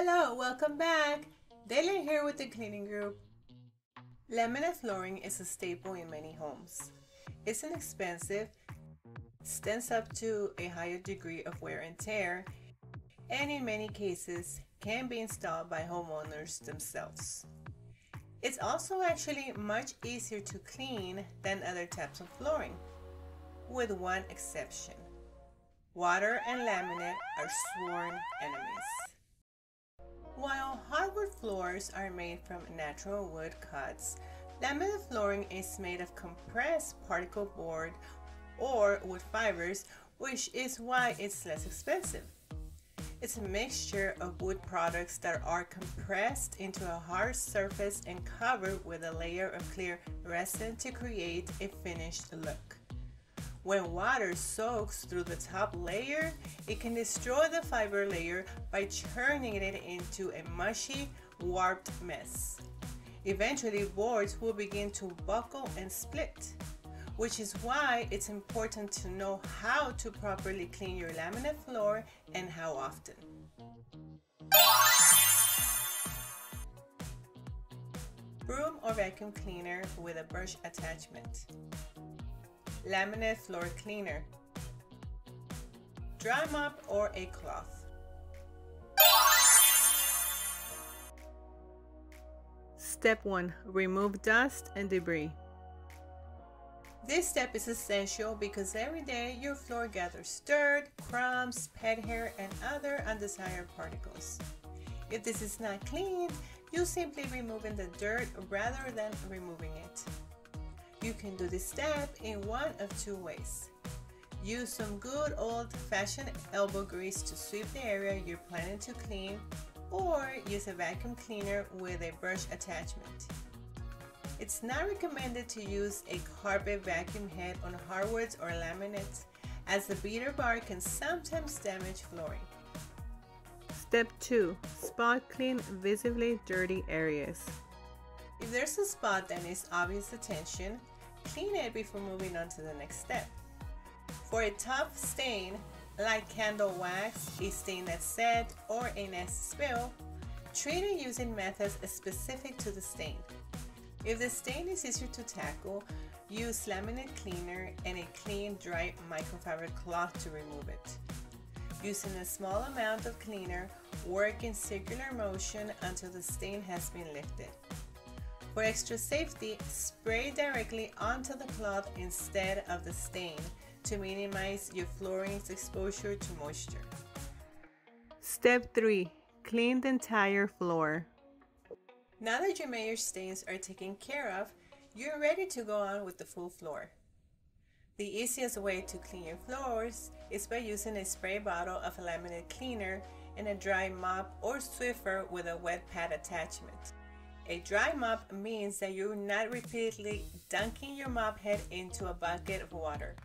Hello, welcome back. Dalia here with the cleaning group. Laminate flooring is a staple in many homes. It's inexpensive, stands up to a higher degree of wear and tear, and in many cases can be installed by homeowners themselves. It's also actually much easier to clean than other types of flooring, with one exception. Water and laminate are sworn enemies. While hardwood floors are made from natural wood cuts, laminate flooring is made of compressed particle board or wood fibers, which is why it's less expensive. It's a mixture of wood products that are compressed into a hard surface and covered with a layer of clear resin to create a finished look. When water soaks through the top layer, it can destroy the fiber layer by turning it into a mushy, warped mess. Eventually, boards will begin to buckle and split, which is why it's important to know how to properly clean your laminate floor and how often. Broom or vacuum cleaner with a brush attachment laminate floor cleaner, dry mop or a cloth. Step 1. Remove dust and debris. This step is essential because every day your floor gathers dirt, crumbs, pet hair, and other undesired particles. If this is not clean, you simply removing the dirt rather than removing it. You can do this step in one of two ways. Use some good old-fashioned elbow grease to sweep the area you're planning to clean or use a vacuum cleaner with a brush attachment. It's not recommended to use a carpet vacuum head on hardwoods or laminates as the beater bar can sometimes damage flooring. Step 2. Spot clean visibly dirty areas. If there's a spot that needs obvious attention, clean it before moving on to the next step. For a tough stain, like candle wax, a stain that's set, or a nasty spill, treat it using methods specific to the stain. If the stain is easier to tackle, use laminate cleaner and a clean, dry microfiber cloth to remove it. Using a small amount of cleaner, work in circular motion until the stain has been lifted. For extra safety, spray directly onto the cloth instead of the stain to minimize your flooring's exposure to moisture. Step 3. Clean the entire floor. Now that your major stains are taken care of, you're ready to go on with the full floor. The easiest way to clean your floors is by using a spray bottle of a laminate cleaner and a dry mop or Swiffer with a wet pad attachment. A dry mop means that you're not repeatedly dunking your mop head into a bucket of water.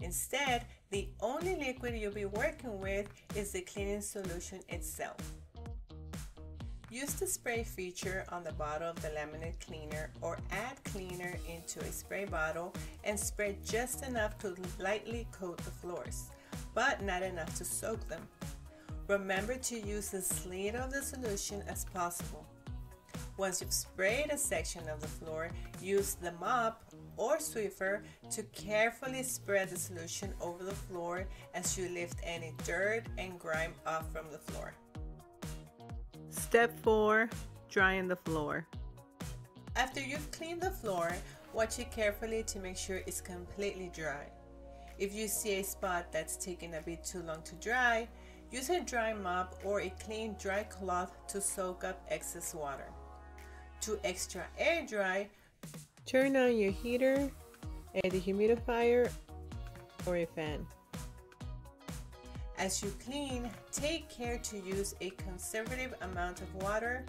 Instead, the only liquid you'll be working with is the cleaning solution itself. Use the spray feature on the bottle of the laminate cleaner or add cleaner into a spray bottle and spray just enough to lightly coat the floors, but not enough to soak them. Remember to use as little of the solution as possible. Once you've sprayed a section of the floor, use the mop or Swiffer to carefully spread the solution over the floor as you lift any dirt and grime off from the floor. Step 4. Drying the floor. After you've cleaned the floor, watch it carefully to make sure it's completely dry. If you see a spot that's taking a bit too long to dry, use a dry mop or a clean dry cloth to soak up excess water. To extra air dry, turn on your heater, a dehumidifier, or a fan. As you clean, take care to use a conservative amount of water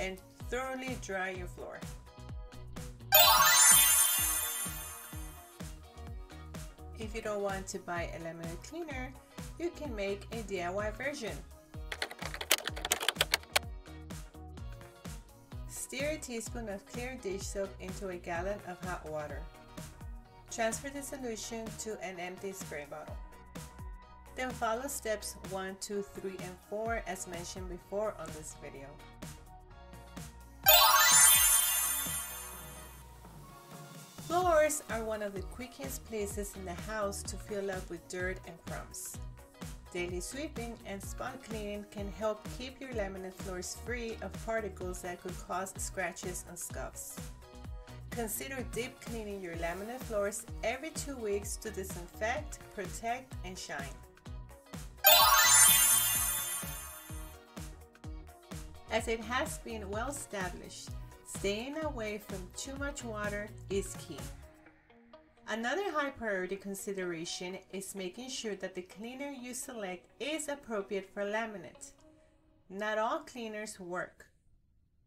and thoroughly dry your floor. If you don't want to buy a laminate cleaner, you can make a DIY version. Stir a teaspoon of clear dish soap into a gallon of hot water. Transfer the solution to an empty spray bottle. then follow steps 1, 2, 3, and 4 as mentioned before on this video. Floors are one of the quickest places in the house to fill up with dirt and crumbs. Daily sweeping and spot cleaning can help keep your laminate floors free of particles that could cause scratches and scuffs. Consider deep cleaning your laminate floors every two weeks to disinfect, protect, and shine. As it has been well established, staying away from too much water is key. Another high priority consideration is making sure that the cleaner you select is appropriate for laminate. Not all cleaners work.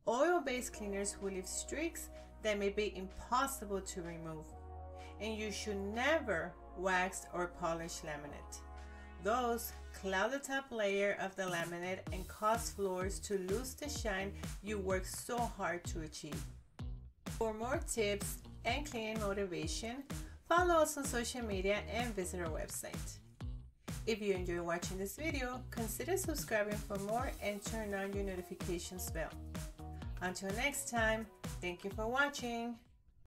Oil-based cleaners will leave streaks that may be impossible to remove. And you should never wax or polish laminate. Those cloud the top layer of the laminate and cause floors to lose the shine you work so hard to achieve. For more tips and cleaning motivation, Follow us on social media and visit our website. If you enjoy watching this video, consider subscribing for more and turn on your notifications bell. Until next time, thank you for watching.